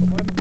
Before